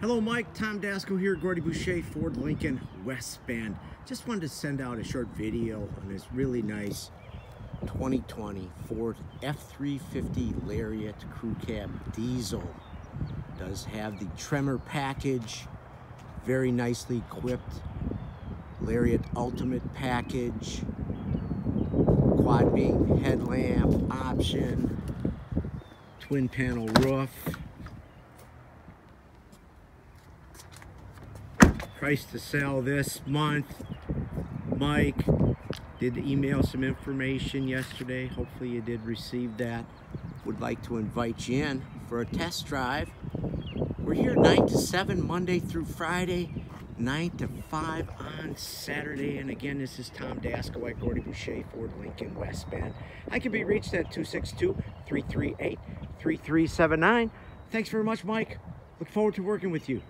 Hello, Mike. Tom Dasko here, Gordie Boucher, Ford Lincoln West Bend. Just wanted to send out a short video on this really nice 2020 Ford F350 Lariat Crew Cab Diesel. Does have the Tremor package, very nicely equipped. Lariat Ultimate package, quad beam headlamp option, twin panel roof. Price to sell this month. Mike did email some information yesterday. Hopefully you did receive that. Would like to invite you in for a test drive. We're here 9 to 7 Monday through Friday, 9 to 5 on Saturday. And again, this is Tom Dasko at Gordie Boucher, Ford Lincoln West Bend. I can be reached at 262-338-3379. Thanks very much, Mike. Look forward to working with you.